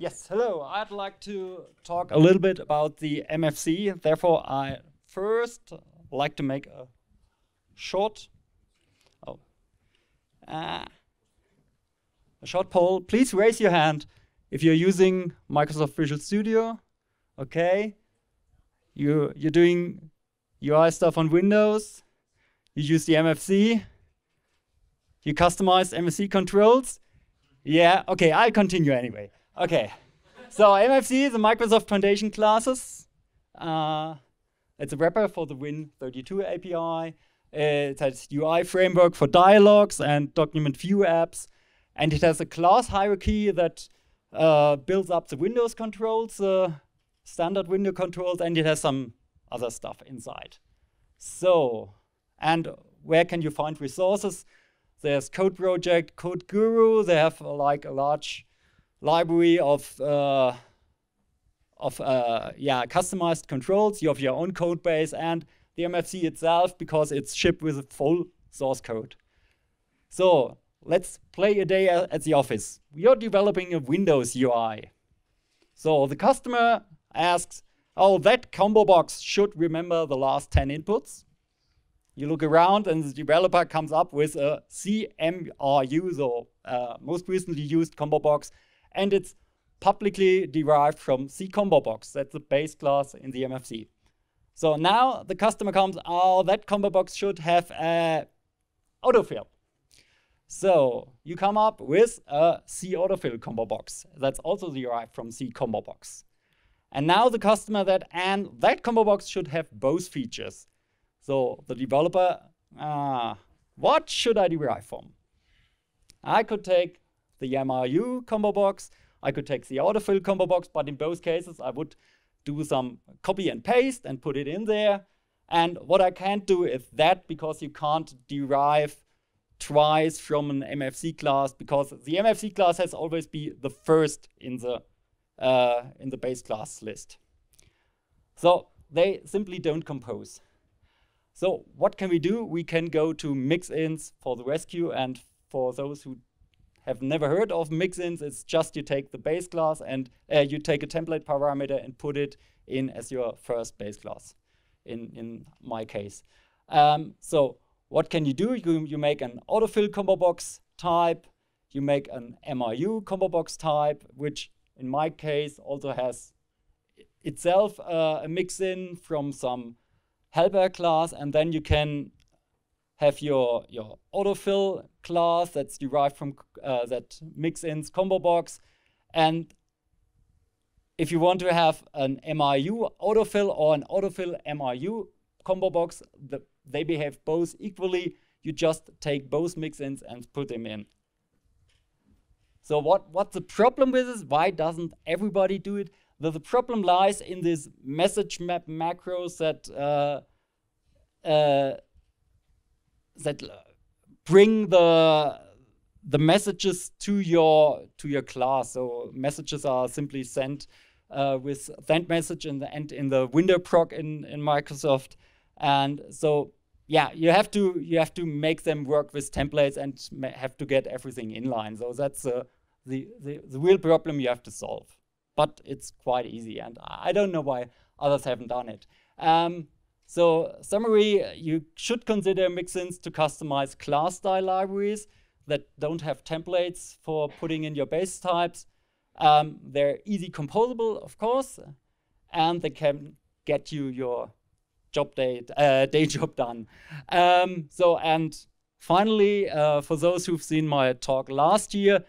Yes, hello. I'd like to talk a little bit about the MFC. Therefore, I first like to make a short, oh, uh, a short poll. Please raise your hand if you're using Microsoft Visual Studio. Okay, you you're doing UI stuff on Windows. You use the MFC. You customize MFC controls. Yeah, okay, I'll continue anyway. Okay, so MFC is a Microsoft Foundation classes. Uh, it's a wrapper for the Win32 API. It has UI framework for dialogues and document view apps. And it has a class hierarchy that uh, builds up the Windows controls, uh, standard window controls, and it has some other stuff inside. So, and where can you find resources? There's Code Project, Code Guru. They have like a large library of uh, of uh, yeah customized controls. You have your own code base and the MFC itself because it's shipped with a full source code. So let's play a day at the office. You're developing a Windows UI. So the customer asks, oh, that combo box should remember the last 10 inputs. You look around and the developer comes up with a CMRU, so uh, most recently used combo box, and it's publicly derived from C combo box. That's the base class in the MFC. So now the customer comes, oh, that combo box should have a autofill. So you come up with a C autofill combo box. That's also derived from C combo box. And now the customer that, and that combo box should have both features. So the developer, ah, what should I derive from? I could take the MRU combo box, I could take the autofill combo box, but in both cases I would do some copy and paste and put it in there. And what I can't do is that because you can't derive twice from an MFC class because the MFC class has always be the first in the uh, in the base class list. So they simply don't compose. So what can we do? We can go to mixins for the rescue and for those who have never heard of mixins, it's just you take the base class and uh, you take a template parameter and put it in as your first base class, in, in my case. Um, so what can you do? You, you make an autofill combo box type, you make an MRU combo box type, which in my case also has itself uh, a mix-in from some helper class, and then you can have your, your autofill class that's derived from uh, that mix-ins combo box. And if you want to have an MRU autofill or an autofill MRU combo box, the, they behave both equally. You just take both mix-ins and put them in. So what, what's the problem with this? Why doesn't everybody do it? The, the problem lies in these message map macros that uh, uh, that bring the the messages to your to your class. So messages are simply sent uh, with send message in the and in the window proc in in Microsoft, and so yeah, you have to you have to make them work with templates and have to get everything in line. So that's uh, the, the the real problem you have to solve. But it's quite easy, and I don't know why others haven't done it. Um, so summary, you should consider mixins to customize class style libraries that don't have templates for putting in your base types. Um, they're easy composable, of course, and they can get you your job day, uh, day job done. Um, so, and finally, uh, for those who've seen my talk last year,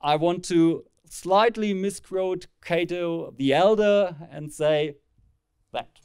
I want to slightly misquote Cato the Elder and say that